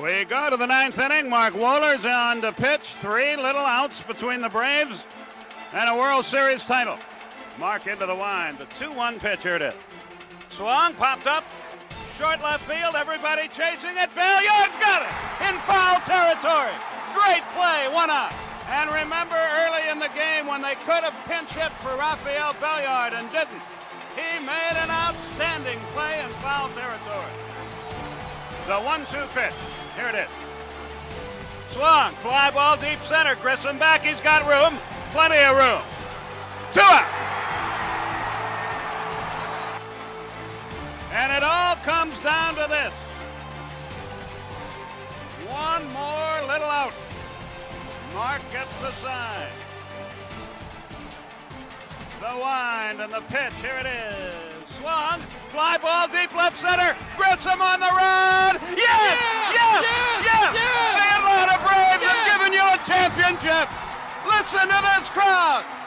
We go to the ninth inning. Mark Wohlers on to pitch. Three little outs between the Braves and a World Series title. Mark into the wind. The 2-1 pitch. Here it is. Swung, popped up. Short left field. Everybody chasing it. Belliard's got it in foul territory. Great play. One out. And remember early in the game when they could have pinch hit for Rafael Belliard and didn't. He made an outstanding The one-two pitch. Here it is. Swung, fly ball deep center. Grissom back. He's got room. Plenty of room. Two out. And it all comes down to this. One more little out. Mark gets the sign. The wind and the pitch. Here it is. Swung. Fly ball left center. Grissom on the run. Yes! Yes! Yes! yes! yes! The Atlanta Braves have given you a championship. Listen to this crowd.